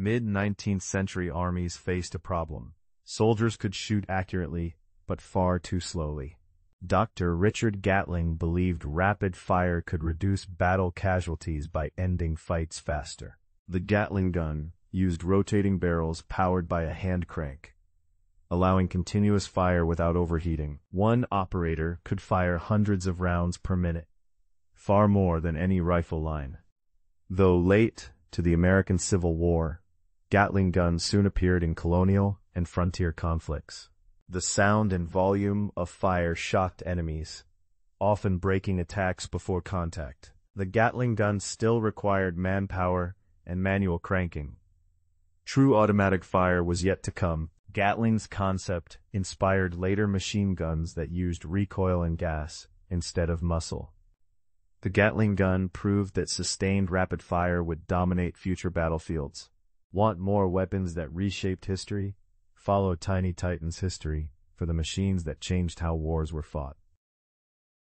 Mid-19th century armies faced a problem. Soldiers could shoot accurately, but far too slowly. Dr. Richard Gatling believed rapid fire could reduce battle casualties by ending fights faster. The Gatling gun used rotating barrels powered by a hand crank, allowing continuous fire without overheating. One operator could fire hundreds of rounds per minute, far more than any rifle line. Though late to the American Civil War, Gatling guns soon appeared in colonial and frontier conflicts. The sound and volume of fire shocked enemies, often breaking attacks before contact. The Gatling gun still required manpower and manual cranking. True automatic fire was yet to come. Gatling's concept inspired later machine guns that used recoil and gas instead of muscle. The Gatling gun proved that sustained rapid fire would dominate future battlefields. Want more weapons that reshaped history? Follow Tiny Titan's history for the machines that changed how wars were fought.